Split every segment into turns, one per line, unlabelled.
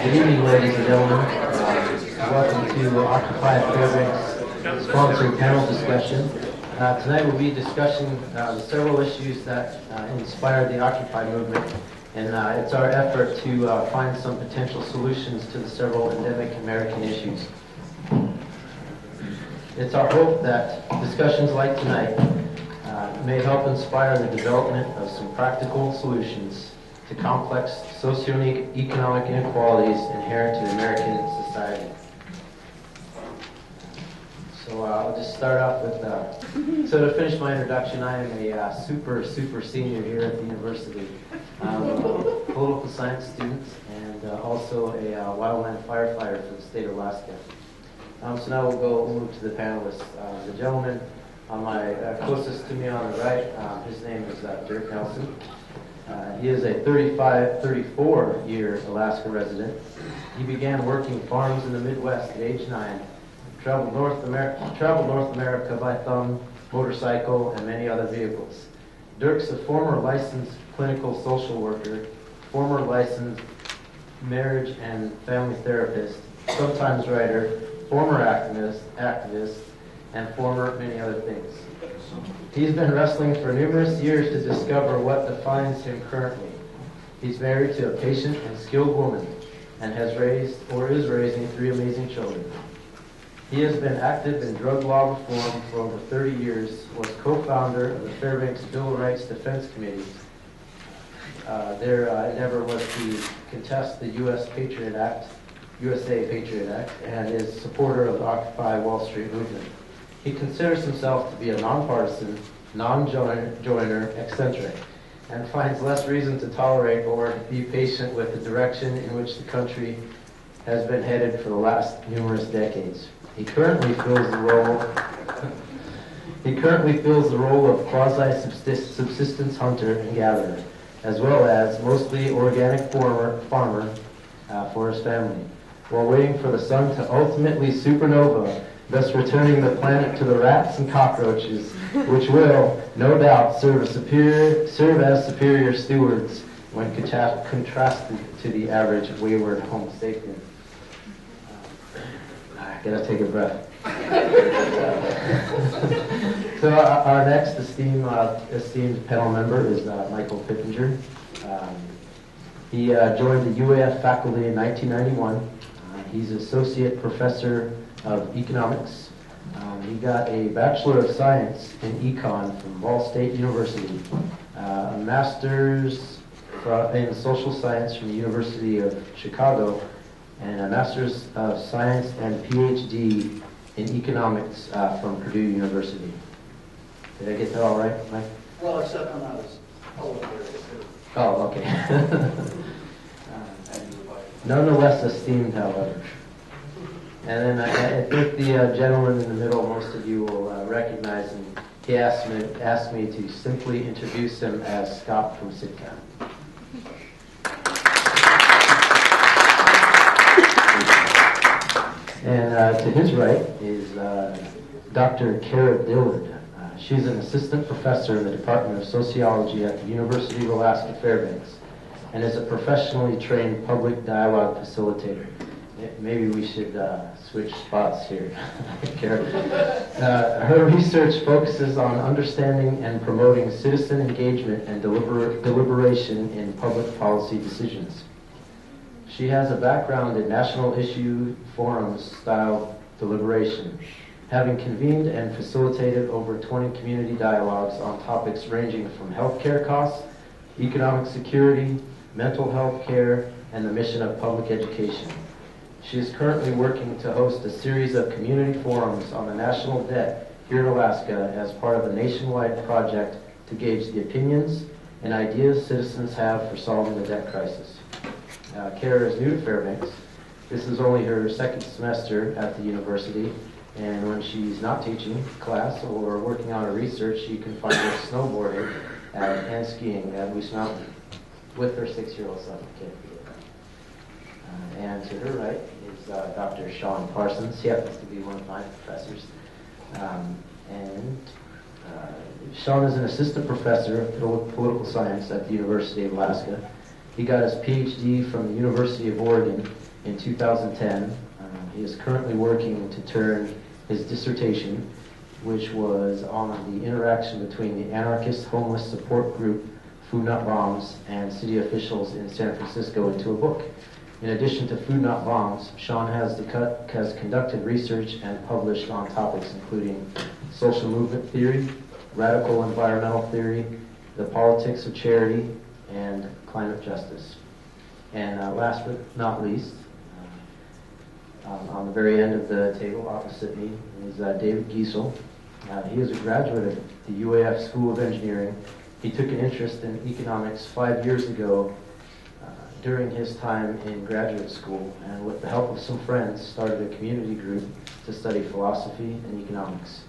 Good evening, ladies and gentlemen. Welcome to Occupy Fairbanks sponsored panel discussion. Uh, Tonight we'll be discussing uh, several issues that uh, inspired the Occupy movement, and uh, it's our effort to uh, find some potential solutions to the several endemic American issues. It's our hope that discussions like tonight uh, may help inspire the development of some practical solutions to complex socioeconomic economic inequalities inherent to American society. So uh, I'll just start off with, uh, so to finish my introduction, I am a uh, super, super senior here at the university. Political science student and uh, also a uh, wildland firefighter for the state of Alaska. Um, so now we'll go we'll move to the panelists. Uh, the gentleman on my closest to me on the right, his name is Dirk Nelson. Uh, he is a 35, 34 year Alaska resident. He began working farms in the Midwest at age nine. Traveled North America, traveled North America by thumb, motorcycle, and many other vehicles. Dirk's a former licensed clinical social worker, former licensed marriage and family therapist, sometimes writer, former activist, activist, and former many other things. He's been wrestling for numerous years to discover what defines him currently. He's married to a patient and skilled woman and has raised or is raising three amazing children. He has been active in drug law reform for over 30 years, was co-founder of the Fairbanks Bill of Rights Defense Committee. Uh, their uh, was to contest the U.S. Patriot Act, USA Patriot Act, and is supporter of the Occupy Wall Street movement. He considers himself to be a nonpartisan, non-joiner, eccentric, and finds less reason to tolerate or be patient with the direction in which the country has been headed for the last numerous decades. He currently fills the role. He currently fills the role of quasi-subsistence hunter and gatherer, as well as mostly organic farmer, farmer uh, for his family, while waiting for the sun to ultimately supernova thus returning the planet to the rats and cockroaches, which will, no doubt, serve, superior, serve as superior stewards when contrasted to the average wayward Homo sapien. Uh, I gotta take a breath. so our next esteemed, uh, esteemed panel member is uh, Michael Peppinger. Um, he uh, joined the UAF faculty in 1991. Uh, he's associate professor of economics. Um, he got a Bachelor of Science in Econ from Ball State University, uh, a Master's in Social Science from the University of Chicago, and a Master's of Science and PhD in Economics uh, from Purdue University. Did I get that all right, Mike?
Well, except when I'm not as old
Oh, okay. Nonetheless esteemed, however. And then I, I think the uh, gentleman in the middle, most of you will uh, recognize him. He asked me, asked me to simply introduce him as Scott from Sitka. And uh, to his right is uh, Dr. Kara Dillard. Uh, she's an assistant professor in the Department of Sociology at the University of Alaska Fairbanks and is a professionally trained public dialogue facilitator. Maybe we should uh, switch spots here. uh, her research focuses on understanding and promoting citizen engagement and deliber deliberation in public policy decisions. She has a background in national issue forums style deliberation, having convened and facilitated over 20 community dialogues on topics ranging from healthcare costs, economic security, mental health care, and the mission of public education. She is currently working to host a series of community forums on the national debt here in Alaska as part of a nationwide project to gauge the opinions and ideas citizens have for solving the debt crisis. Uh, Kara is new to Fairbanks. This is only her second semester at the university, and when she's not teaching class or working on her research, she can find her snowboarding and skiing at Moose Mountain with her six-year-old son. Uh, and to her right is uh, Dr. Sean Parsons. He happens to be one of my professors. Um, and uh, Sean is an assistant professor of political science at the University of Alaska. He got his PhD from the University of Oregon in 2010. Um, He is currently working to turn his dissertation, which was on the interaction between the anarchist homeless support group Food Not Bombs and city officials in San Francisco into a book. In addition to Food Not Bombs, Sean has, has conducted research and published on topics including social movement theory, radical environmental theory, the politics of charity, and climate justice. And uh, last but not least, um, on the very end of the table opposite me is uh, David Giessel. Uh, he is a graduate of the UAF School of Engineering. He took an interest in economics five years ago during his time in graduate school, and with the help of some friends, started a community group to study philosophy and economics.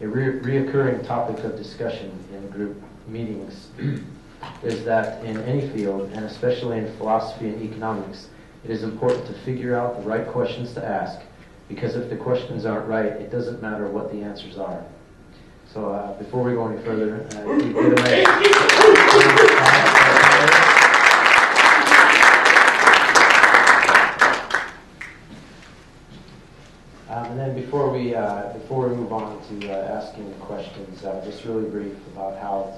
A re- reoccurring topic of discussion in group meetings is that in any field, and especially in philosophy and economics, it is important to figure out the right questions to ask, because if the questions aren't right, it doesn't matter what the answers are. So uh, before we go any further, uh, before we move on to uh, asking questions, uh, just really brief about how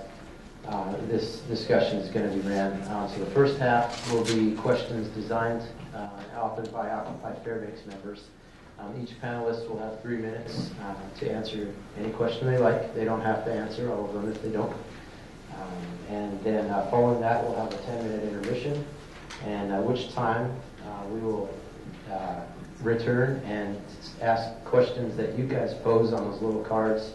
uh, this discussion is going to be ran. Uh, so the first half will be questions designed uh, authored by Occupy Fairbanks members. Um, each panelist will have three minutes uh, to answer any question they like. They don't have to answer all of them if they don't. Um, and then uh, following that, we'll have a 10-minute intermission, and at which time uh, we will return and ask questions that you guys pose on those little cards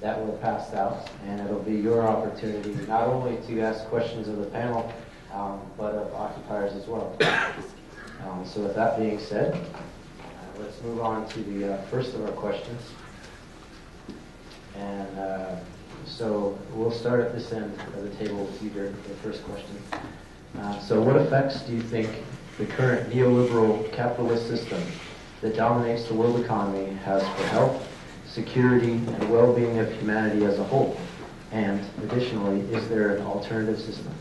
that were passed out, and it'll be your opportunity not only to ask questions of the panel, um, but of occupiers as well. Um, so with that being said, uh, let's move on to the uh, first of our questions. And uh, so we'll start at this end of the table with you, Dirk, for the first question. Uh, so what effects do you think the current neoliberal capitalist system that dominates the world economy has for health, security, and well-being of humanity as a whole? And additionally, is there an alternative system?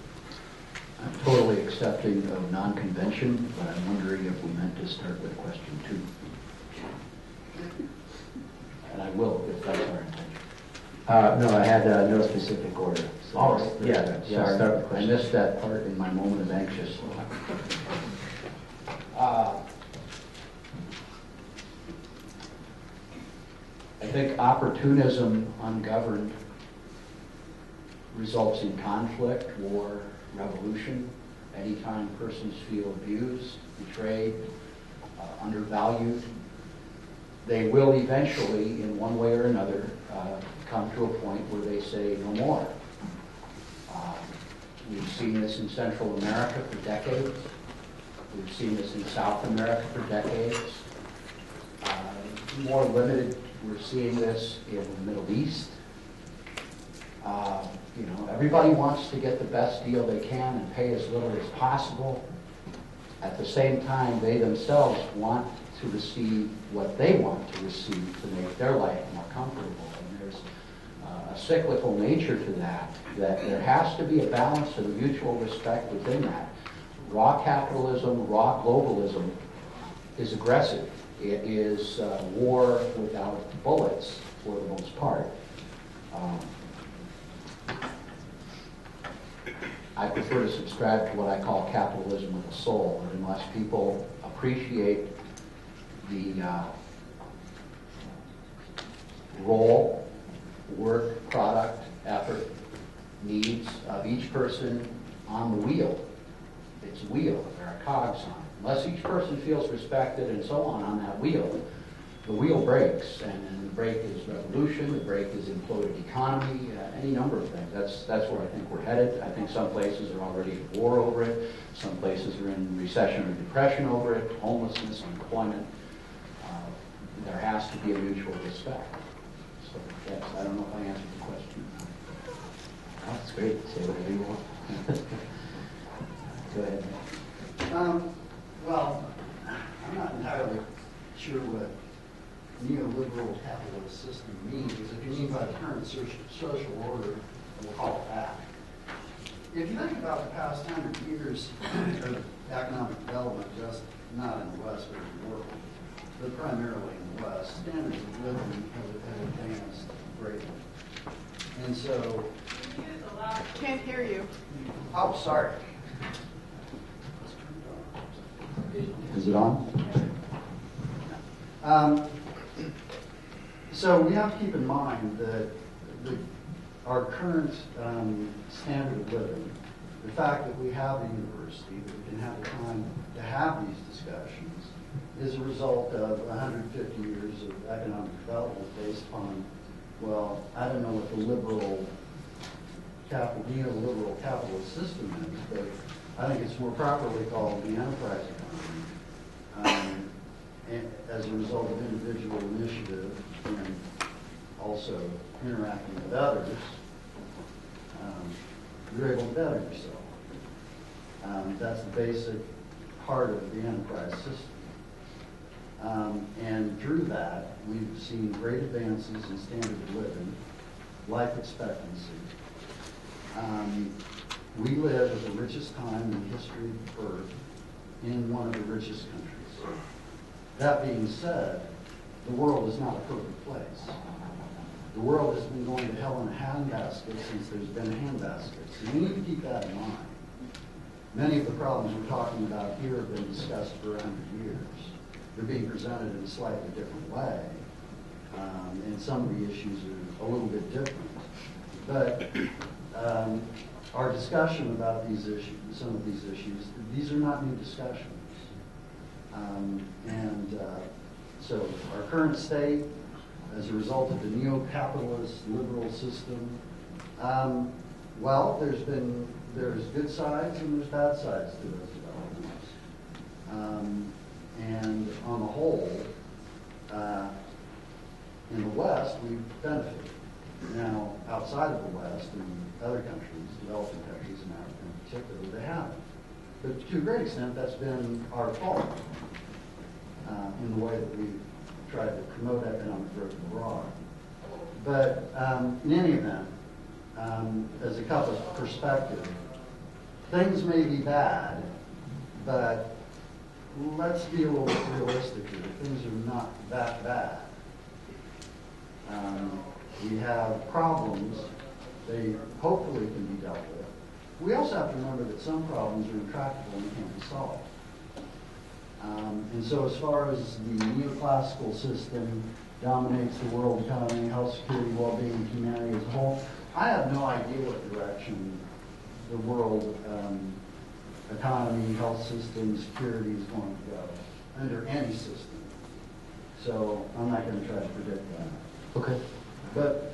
I'm totally accepting of non-convention, but I'm wondering if we meant to start with question two. And I will, if that's our intention.
Uh, no, I had uh, no specific order. So
right.
Yeah, yeah,
Sorry, I missed that part in my moment of anxious. Uh, I think opportunism ungoverned results in conflict, war, revolution. Anytime persons feel abused, betrayed, uh, undervalued, they will eventually, in one way or another, uh, come to a point where they say no more. Uh, We've seen this in Central America for decades. We've seen this in South America for decades. Uh, More limited, we're seeing this in the Middle East. Uh, You know, everybody wants to get the best deal they can and pay as little as possible. At the same time, they themselves want to receive what they want to receive to make their life more comfortable. And there's uh, a cyclical nature to that, that there has to be a balance a mutual respect within that. Raw capitalism, raw globalism is aggressive. It is uh, war without bullets for the most part. Um, I prefer to subscribe to what I call capitalism with a soul, and unless people appreciate the uh, role, work, product, effort, needs of each person on the wheel. It's wheel, there are cogs on it. Unless each person feels respected and so on on that wheel, the wheel breaks, and then the break is revolution, the break is imploded economy, uh, any number of things. That's, that's where I think we're headed. I think some places are already at war over it, some places are in recession or depression over it, homelessness, unemployment. Uh, There has to be a mutual respect. So, yes, I don't know if I answered the question.
That's great. Say whatever you want. Go ahead.
Um, well, I'm not entirely sure what neoliberal capitalist system means. If you mean by the current social, social order, we'll call it that. If you think about the past hundred years of economic development, just
not in the West, but in the world, but primarily in the West, standards of living have have advanced greatly. And so,
Can't hear you.
oh, sorry. Is it on? Um, So we have to keep in mind that the, our current um, standard of living, the fact that we have a university, that we can have the time to have these discussions, is a result of 150 years of economic development based upon, well, I don't know what the liberal capital, neoliberal capitalist system is, but I think it's more properly called the enterprise economy. Um, and as a result of individual initiative and also interacting with others, um, you're able to better yourself. Um, that's the basic part of the enterprise system. Um, and through that, we've seen great advances in standard of living, life expectancy. Um, we live at the richest time in the history of Earth in one of the richest countries. That being said, the world is not a perfect place. The world has been going to hell in a handbasket since there's been a handbasket. So we need to keep that in mind. Many of the problems we're talking about here have been discussed for a hundred years. They're being presented in a slightly different way. Um, and some of the issues are a little bit different. But um, our discussion about these issues, some of these issues, these are not new discussions. Um, and uh, so our current state, as a result of the neo-capitalist liberal system, um, well, there's been there's good sides and there's bad sides to those developments. Um, and on the whole, uh, in the West, we've benefited. Now, outside of the West, in other countries, developing countries, in Africa in particular, they haven't. But to a great extent, that's been our fault uh, in the way that we've tried to promote economic growth abroad. But um, in any event, um, as a couple of perspective, things may be bad, but let's be a little realistic here. Things are not that bad. Um, we have problems. They hopefully can be dealt with. We also have to remember that some problems are intractable and can't be solved. Um, and so as far as the neoclassical system dominates the world economy, health, security, well-being, and humanity as a whole, I have no idea what direction the world um, economy, health system, security is going to go under any system. So I'm not going to try to predict that.
Okay.
But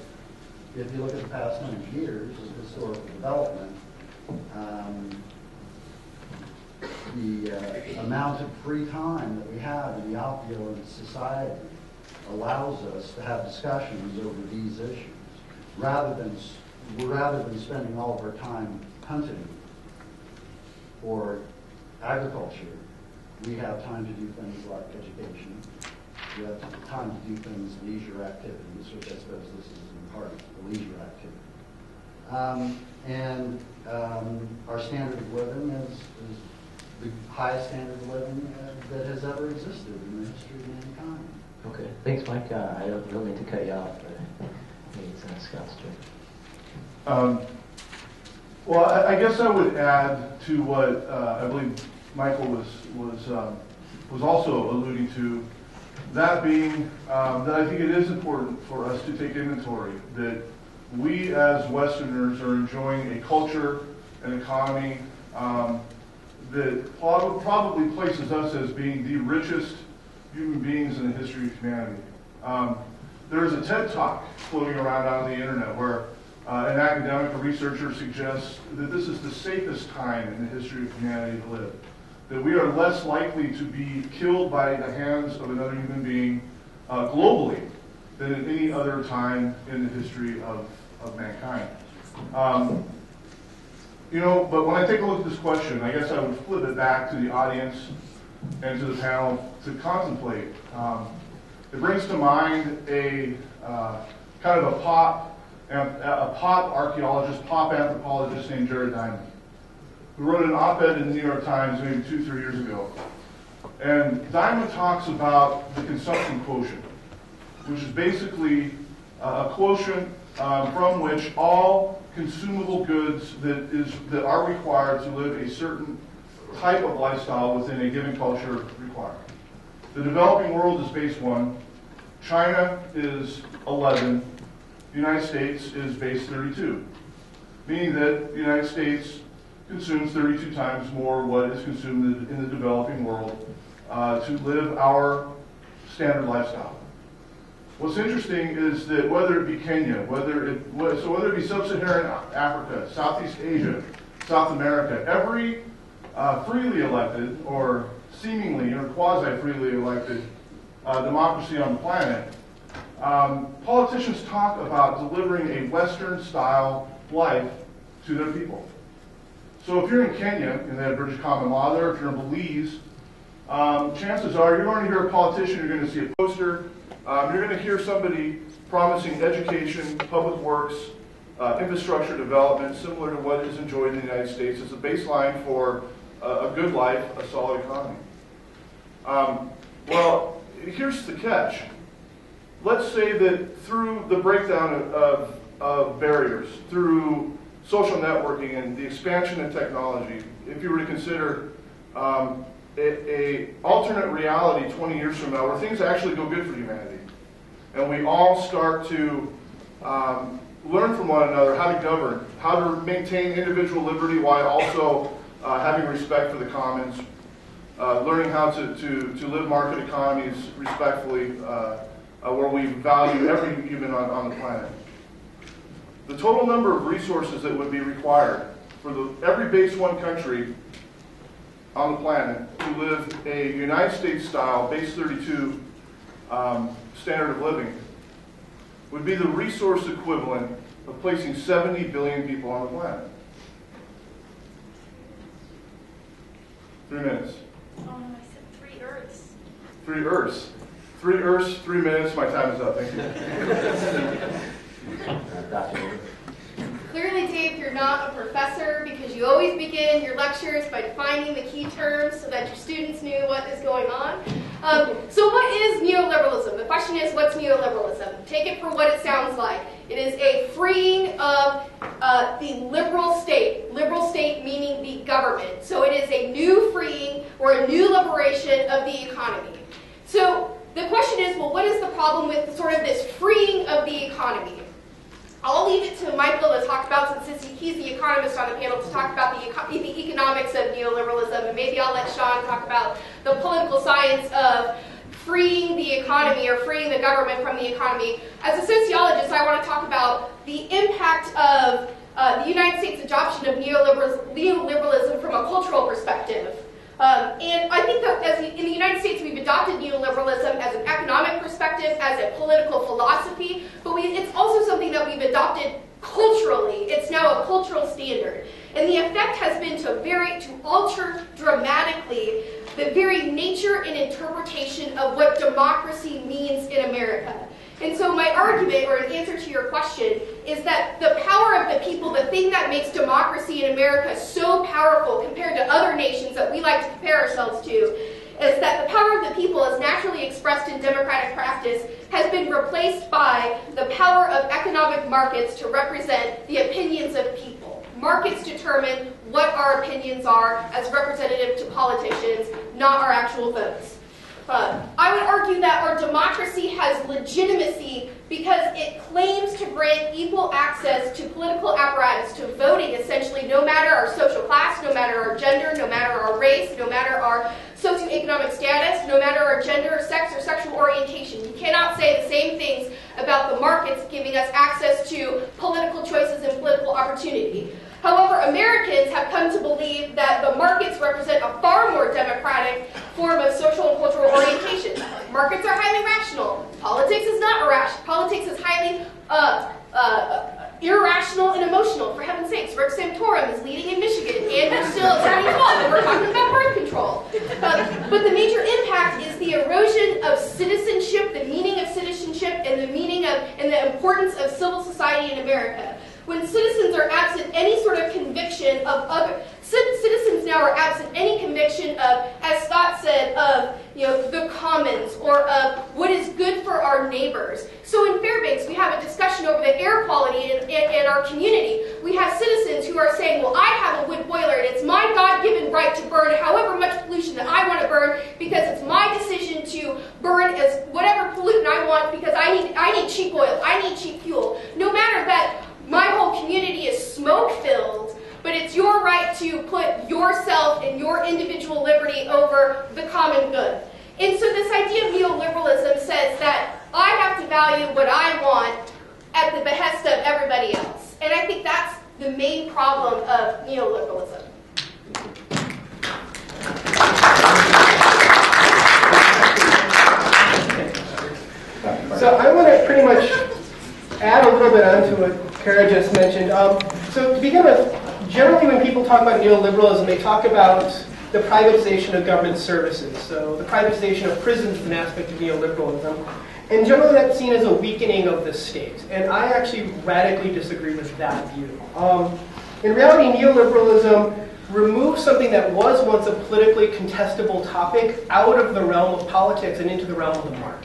if you look at the past hundred years of historical development, um, the uh, amount of free time that we have in the opulent society allows us to have discussions over these issues, rather than, rather than spending all of our time hunting or agriculture, we have time to do things like education. We have time to do things, leisure activities, which I suppose this is in part a leisure activity. Um, and um, our standard of living is, is the highest standard of living uh, that has ever existed in the history of mankind.
Okay. Thanks, Mike. Uh, I don't, don't mean to cut you off, but I think it's uh, Scott's turn.
Um, Well, I I guess I would add to what uh, I believe Michael was, was, um, was also alluding to, that being um, that I think it is important for us to take inventory, that we as Westerners are enjoying a culture, an economy um, that prob- probably places us as being the richest human beings in the history of humanity. Um, there is a TED Talk floating around on the internet where uh, an academic or researcher suggests that this is the safest time in the history of humanity to live. That we are less likely to be killed by the hands of another human being uh, globally than at any other time in the history of, of mankind. Um, you know, but when I take a look at this question, I guess I would flip it back to the audience and to the panel to contemplate. Um, it brings to mind a uh, kind of a pop, a pop archaeologist, pop anthropologist named Jared Diamond, who wrote an op-ed in the New York Times maybe two, three years ago, And Diamond talks about the consumption quotient, which is basically uh, a quotient um, from which all consumable goods that is that are required to live a certain type of lifestyle within a given culture require. The developing world is base one, China is 11, the United States is base 32, meaning that the United States consumes 32 times more what is consumed in the developing world uh, to live our standard lifestyle. What's interesting is that whether it be Kenya, whether it so whether it be sub-Saharan Africa, Southeast Asia, South America, every uh, freely elected or seemingly or quasi-freely elected uh, democracy on the planet, um, politicians talk about delivering a Western-style life to their people. So if you're in Kenya in have British common law there, if you're in Belize, um, chances are you're going to hear a politician, you're going to see a poster, um, you're going to hear somebody promising education, public works, uh, infrastructure development, similar to what is enjoyed in the United States as a baseline for a good life, a solid economy. Um, well, here's the catch. Let's say that through the breakdown of, of, of barriers, through social networking and the expansion of technology, if you were to consider um, a, a, alternate reality 20 years from now where things actually go good for humanity, and we all start to um, learn from one another how to govern, how to maintain individual liberty while also uh, having respect for the commons, uh, learning how to, to, to live market economies respectfully, uh, uh, where we value every human on, on the planet. The total number of resources that would be required for the, every base one country on the planet to live a United States style base 32 um, standard of living would be the resource equivalent of placing 70 billion people on the planet. Three minutes.
Oh, no, I said three Earths.
Three Earths. Three Earths, three minutes. My time is up. Thank you.
Clearly, Dave, you're not a professor because you always begin your lectures by defining the key terms so that your students knew what is going on. Um, so, what is neoliberalism? The question is, what's neoliberalism? Take it for what it sounds like. It is a freeing of uh, the liberal state, liberal state meaning the government. So, it is a new freeing or a new liberation of the economy. So, the question is, well, what is the problem with sort of this freeing of the economy? I'll leave it to Michael to talk about, since he's the economist on the panel, to talk about the, the economics of neoliberalism, and maybe I'll let Sean talk about the political science of freeing the economy or freeing the government from the economy. As a sociologist, I want to talk about the impact of uh, the United States adoption of neoliberalism from a cultural perspective. Um, and I think that as in the United States, we've adopted neoliberalism as an economic perspective, as a political philosophy, but we, it's also something that we've adopted culturally. It's now a cultural standard. And the effect has been to very to alter dramatically the very nature and interpretation of what democracy means in America. And so my argument, or an answer to your question, is that the power of the people, the thing that makes democracy in America so powerful compared to other nations that we like to compare ourselves to, is that the power of the people as naturally expressed in democratic practice has been replaced by the power of economic markets to represent the opinions of people. Markets determine what our opinions are as representative to politicians, not our actual votes. I would argue that our democracy has legitimacy because it claims to grant equal access to political apparatus, to voting essentially, no matter our social class, no matter our gender, no matter our race, no matter our socioeconomic status, no matter our gender, sex, or sexual orientation. You cannot say the same things about the markets giving us access to political choices and political opportunity. However, Americans have come to believe that the markets represent a far more democratic form of social and cultural orientation. Markets are highly rational. Politics is not irrational. Politics is highly uh, uh, irrational and emotional. For heaven's sakes, Rick Santorum is leading in Michigan, and we're still at 2012, and we're talking about birth control. Uh, but the major impact is the erosion of citizenship, the meaning of citizenship, and the meaning of and the importance of civil society in America when citizens are absent any sort of conviction of other Citizens now are absent any conviction of, as Scott said, of you know the commons or of what is good for our neighbors. So in Fairbanks, we have a discussion over the air quality in, in, in our community. We have citizens who are saying, "Well, I have a wood boiler, and it's my God-given right to burn however much pollution that I want to burn because it's my decision to burn as whatever pollutant I want because I need I need cheap oil, I need cheap fuel. No matter that my whole community is smoke-filled." But it's your right to put yourself and your individual liberty over the common good. And so this idea of neoliberalism says that I have to value what I want at the behest of everybody else. And I think that's the main problem of neoliberalism.
So I want to pretty much add a little bit onto what Kara just mentioned. Um, so to begin with, generally when people talk about neoliberalism, they talk about the privatization of government services. So the privatization of prisons is an aspect of neoliberalism. And generally that's seen as a weakening of the state. And I actually radically disagree with that view. Um, in reality, neoliberalism removes something that was once a politically contestable topic out of the realm of politics and into the realm of the market.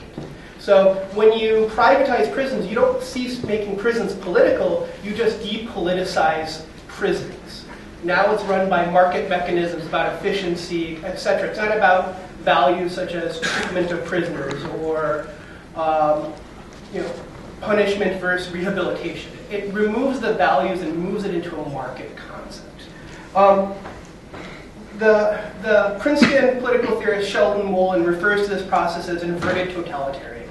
So when you privatize prisons, you don't cease making prisons political, you just depoliticize prisons. Now it's run by market mechanisms about efficiency, etc. It's not about values such as treatment of prisoners or um, you know, punishment versus rehabilitation. It removes the values and moves it into a market concept. Um, the, the Princeton political theorist Sheldon Wolin refers to this process as inverted totalitarianism.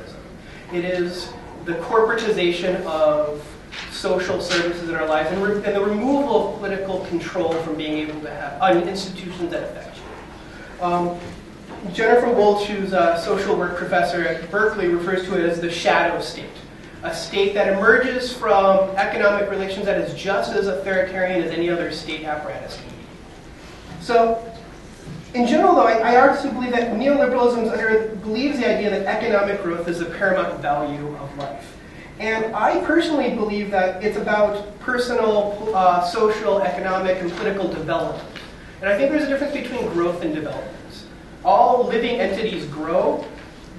It is the corporatization of social services in our lives and, re- and the removal of political control from being able to have on institutions that affect you. Um, Jennifer Wolch, who's a social work professor at Berkeley, refers to it as the shadow state, a state that emerges from economic relations that is just as authoritarian as any other state apparatus. So, in general, though, I, I argue believe that neoliberalism under, believes the idea that economic growth is the paramount value of life. And I personally believe that it's about personal, uh, social, economic, and political development. And I think there's a difference between growth and development. All living entities grow,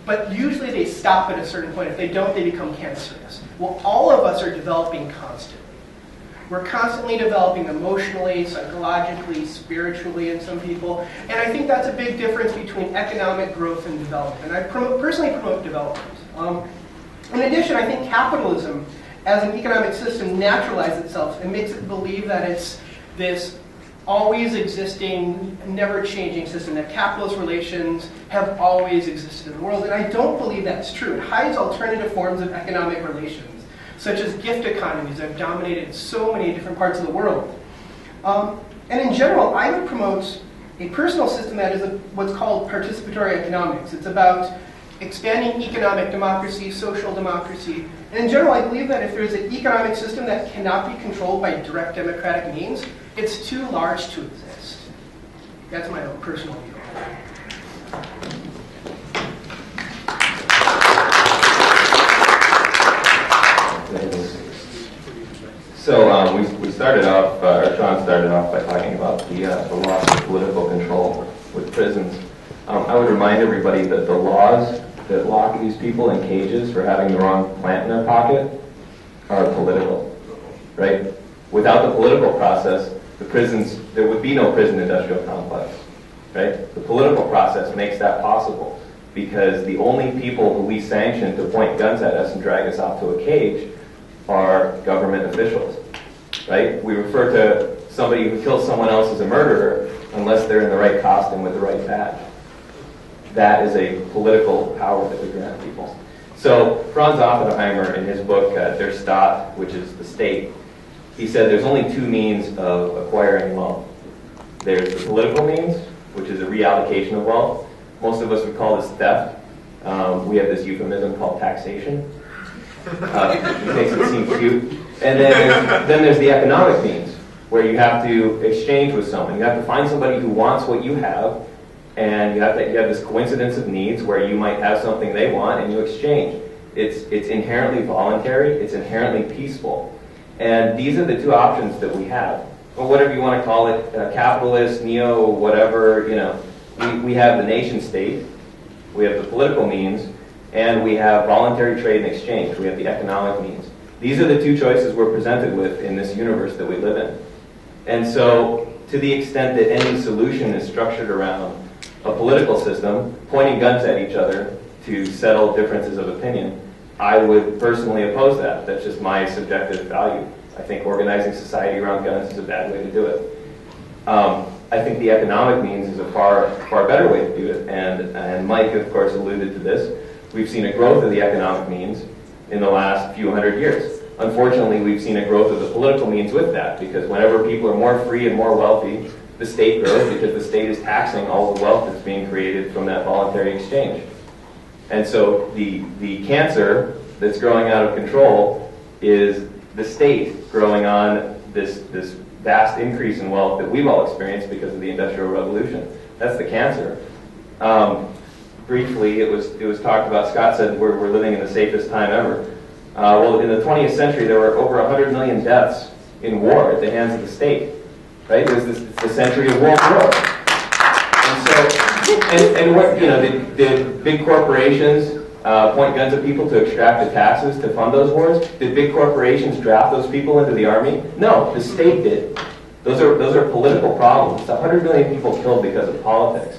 but usually they stop at a certain point. If they don't, they become cancerous. Well, all of us are developing constantly. We're constantly developing emotionally, psychologically, spiritually in some people. And I think that's a big difference between economic growth and development. I promote, personally promote development. Um, in addition, I think capitalism as an economic system naturalizes itself and makes it believe that it's this always existing, never changing system, that capitalist relations have always existed in the world. And I don't believe that's true. It hides alternative forms of economic relations, such as gift economies that have dominated so many different parts of the world. Um, and in general, I would promote a personal system that is a, what's called participatory economics. It's about expanding economic democracy, social democracy. And in general, I believe that if there's an economic system that cannot be controlled by direct democratic means, it's too large to exist. That's my own personal view.
So um, we, we started off, uh, or started off by talking about the, uh, the loss of political control with prisons. Um, I would remind everybody that the laws that lock these people in cages for having the wrong plant in their pocket are political, right? Without the political process, the prisons, there would be no prison industrial complex, right? The political process makes that possible because the only people who we sanction to point guns at us and drag us off to a cage are government officials, right? We refer to somebody who kills someone else as a murderer unless they're in the right costume with the right badge. That is a political power that we grant people. So Franz Oppenheimer, in his book uh, Der Staat, which is the state, he said there's only two means of acquiring wealth. There's the political means, which is a reallocation of wealth. Most of us would call this theft. Um, we have this euphemism called taxation. Uh, it makes it seem cute. And then there's, then there's the economic means, where you have to exchange with someone. You have to find somebody who wants what you have, and you have, you have this coincidence of needs where you might have something they want, and you exchange. It's, it's inherently voluntary, it's inherently peaceful. And these are the two options that we have or whatever you want to call it, uh, capitalist, neo, whatever, you know, we, we have the nation state, we have the political means, and we have voluntary trade and exchange. We have the economic means. These are the two choices we're presented with in this universe that we live in. And so, to the extent that any solution is structured around a political system, pointing guns at each other to settle differences of opinion, I would personally oppose that. That's just my subjective value. I think organizing society around guns is a bad way to do it. Um, I think the economic means is a far, far better way to do it. And, and Mike, of course, alluded to this. We've seen a growth of the economic means in the last few hundred years. Unfortunately, we've seen a growth of the political means with that because whenever people are more free and more wealthy, the state grows because the state is taxing all the wealth that's being created from that voluntary exchange. And so the, the cancer that's growing out of control is the state growing on this, this vast increase in wealth that we've all experienced because of the Industrial Revolution. That's the cancer. Um, briefly, it was, it was talked about, Scott said we're, we're living in the safest time ever. Uh, well, in the 20th century, there were over 100 million deaths in war at the hands of the state. Right? It was this, the century of world war. And so, and, and what, you know, did, did big corporations uh, point guns at people to extract the taxes to fund those wars? Did big corporations draft those people into the army? No, the state did. Those are, those are political problems. 100 million people killed because of politics.